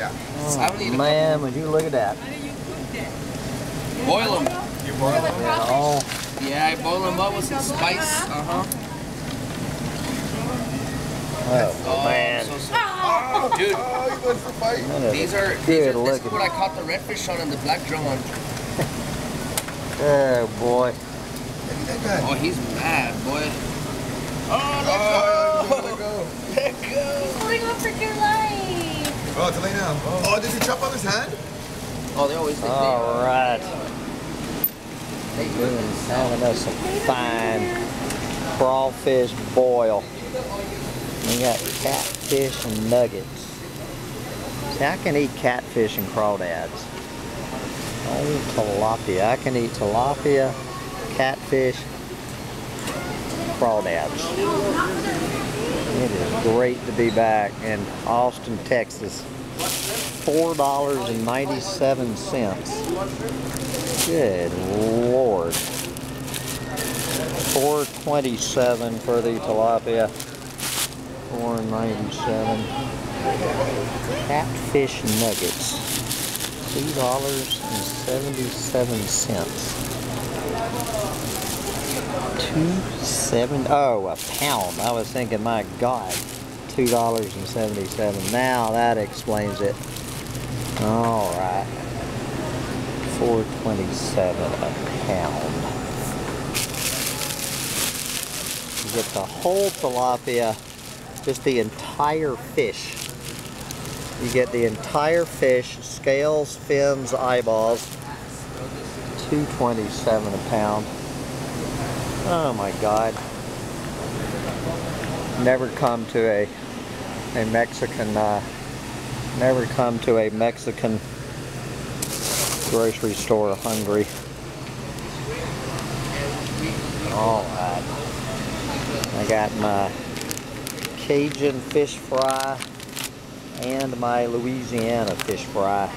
Yeah. I would Man, would you look at that? Boil them. You boil them? Oh, Yeah, I boil them up with some spice. Uh huh. oh man. So, so, oh, dude, Oh, you went for fight. These are, Good these are this is what I caught the redfish on and the black drum on. Oh boy. Maybe that guy. Oh, he's mad, boy. Oh, Oh, let let go! go. Let go! Holding on for your life. Oh, to lay down. Oh, did you chop off his hand? Oh, they always think All right. they, Doing having us some fine crawfish boil. We got catfish and nuggets. See, I can eat catfish and crawdads. Oh, tilapia. I can eat tilapia, catfish, crawdads. It is great to be back in Austin, Texas. $4.97. Good lord. 427 for the tilapia. 497. Catfish nuggets. $2.77. Two seven oh a pound. I was thinking, my God, two dollars and seventy-seven. Now that explains it. All right, four twenty-seven a pound. You get the whole tilapia, just the entire fish. You get the entire fish, scales, fins, eyeballs. Two twenty-seven a pound. Oh my God. Never come to a a Mexican uh, never come to a Mexican grocery store hungry. All right. I got my Cajun fish fry and my Louisiana fish fry.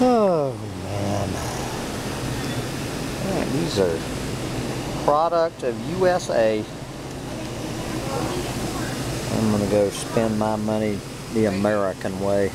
Oh man. These are product of USA. I'm gonna go spend my money the American way.